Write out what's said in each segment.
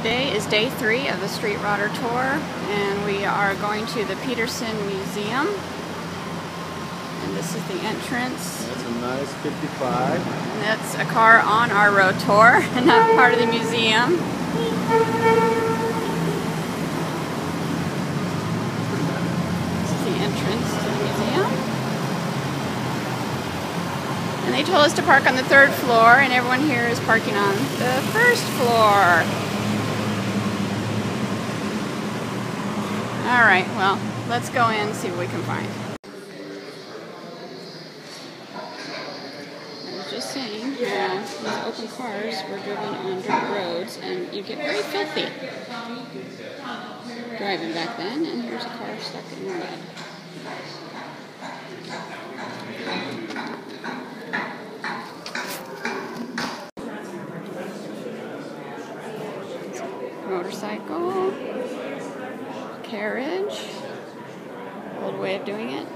Today is day three of the Street Rodder Tour, and we are going to the Petersen Museum. And this is the entrance. That's a nice 55. And that's a car on our road tour, and not part of the museum. This is the entrance to the museum. And they told us to park on the third floor, and everyone here is parking on the first floor. All right, well, let's go in and see what we can find. I was just saying how these open cars were driven on dirt roads and you get very filthy driving back then, and here's a car stuck in the mud. Motorcycle carriage. Old way of doing it.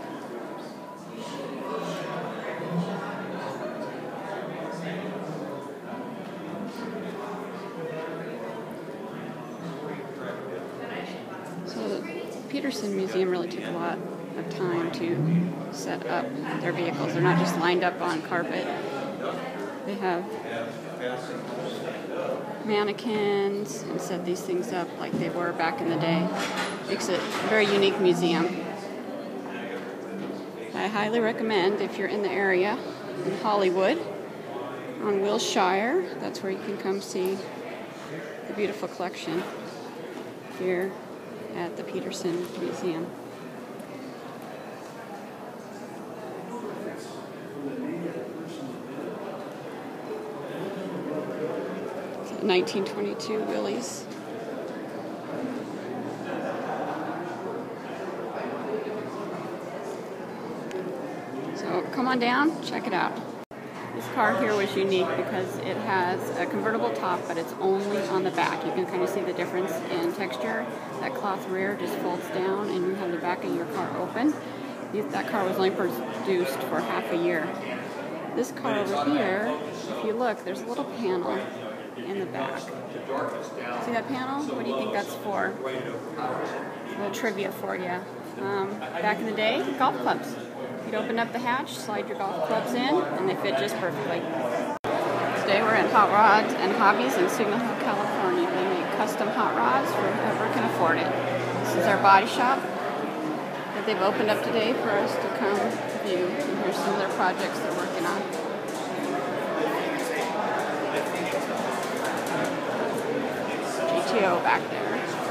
So the Petersen Museum really took a lot of time to set up their vehicles. They're not just lined up on carpet. They have mannequins and set these things up like they were back in the day. Makes it a very unique museum. I highly recommend if you're in the area in Hollywood on Wilshire, that's where you can come see the beautiful collection here at the Petersen Museum. It's 1922 Willys. So come on down, check it out. This car here was unique because it has a convertible top, but it's only on the back. You can kind of see the difference in texture. That cloth rear just folds down and you have the back of your car open. That car was only produced for half a year. This car over here, if you look, there's a little panel in the back. See that panel? What do you think that's for? A little trivia for you. Um, back in the day, golf clubs. You'd open up the hatch, slide your golf clubs in, and they fit just perfectly. Today we're at Hot Rods and Hobbies in Signal Hill, California. They make custom hot rods for whoever can afford it. This is our body shop that they've opened up today for us to come view. And here's some of their projects they're working on. GTO back there.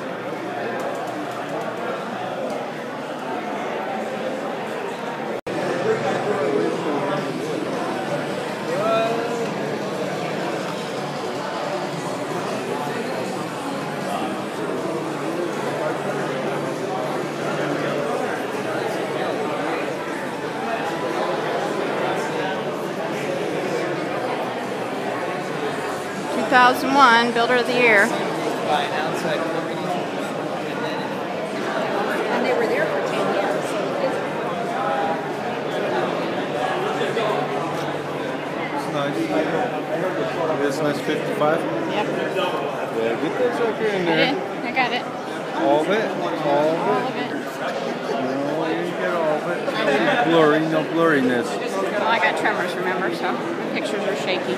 Two thousand one Builder of the Year. by an outside company. And they were there for 10 years. It's nice. It is nice 55. Yep. Yeah, get those up here in I there. did. I got it. All of it. All of All it. of it. No, you didn't get all of it. Blurry, no blurriness. Well, I got tremors, remember, so my pictures are shaky.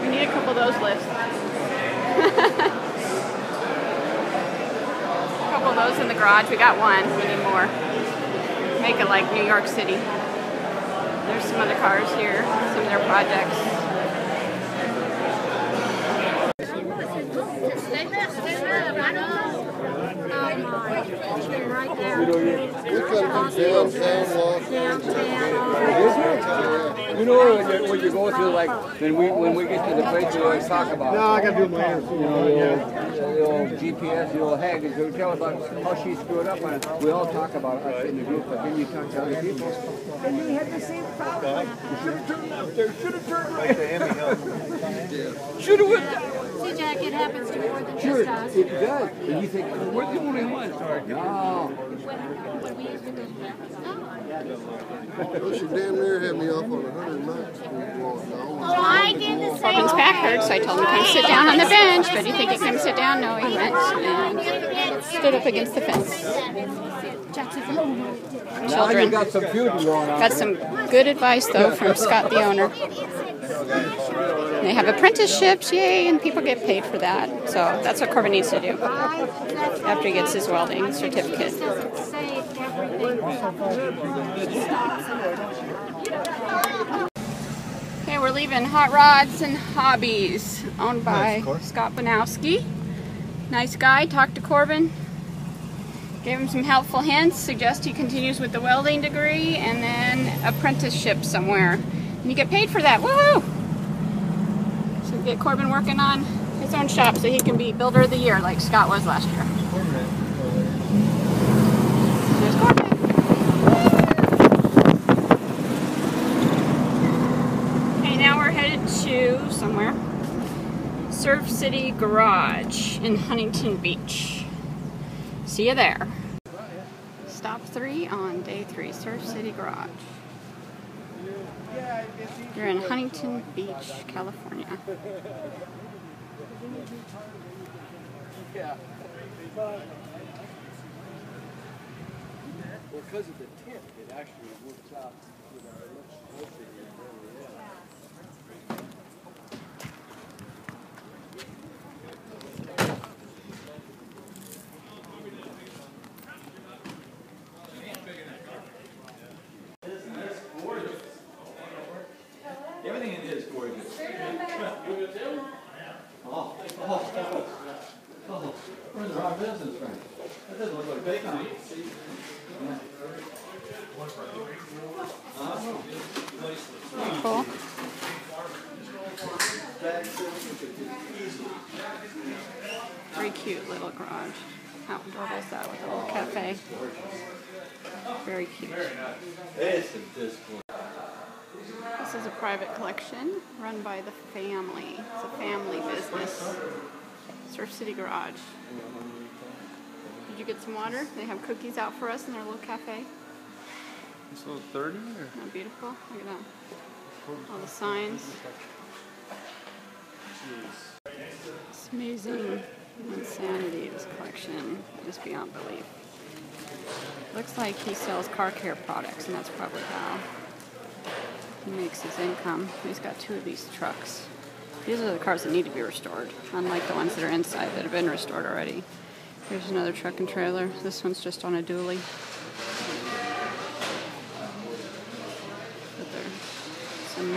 We need a couple of those lifts. a couple of those in the garage. We got one. We need more. Make it like New York City. There's some other cars here, some of their projects. Stay there, stay there. I know. Right there. We could have been downtown, Downtown. You know when you, when you go through like when we when we get to the place we always talk about. No, I gotta do my interview. You know the old, the old GPS, the old hag, and so tell us about how she screwed up on it. We all talk about us in the group, but then you talk to other people. And they had the same problem. Should have turned left there. Should have turned right. Should have went down. See, Jack, it happens to more than Sure, just us. it does. And you think, well, we're the only ones. No. When we use Windows Well, she damn near had me off on 109th Street walk. Oh, I did the same. Corbin's back hurt, so I told him come sit down on the bench. But do you think he come sit down? No, he went and stood up against the fence. Children. got some feuding going on. Got some good advice though from Scott, the owner. They have apprenticeships, yay, and people get paid for that. So that's what Corbin needs to do after he gets his welding certificate. doesn't say everything. Okay, we're leaving Hot Rods and Hobbies, owned by Scott Banowski. Nice guy. Talked to Corbin. Gave him some helpful hints. Suggest he continues with the welding degree and then apprenticeship somewhere. And you get paid for that. Woohoo! So get Corbin working on his own shop so he can be builder of the year like Scott was last year. There's Corbin. Now we're headed to somewhere. Surf City Garage in Huntington Beach. See you there. Stop three on day three, Surf City Garage. You're in Huntington Beach, California. Well, because of the tint, it actually works out. You know, it closer is. Everything in here is gorgeous. Oh, oh, oh, oh, where's our business friend? That doesn't look like bacon. Cool. Very cute little garage. How adorable is that with a little cafe? Very cute. This is just gorgeous. This is a private collection run by the family. It's a family business. Surf City Garage. Did you get some water? They have cookies out for us in their little cafe. It's a little 30 or? Isn't beautiful? Look at that. All the signs. It's amazing. Insanity, this collection is beyond belief. Looks like he sells car care products, and that's probably how he makes his income. He's got two of these trucks. These are the cars that need to be restored, unlike the ones that are inside that have been restored already. Here's another truck and trailer. This one's just on a dually. But there's some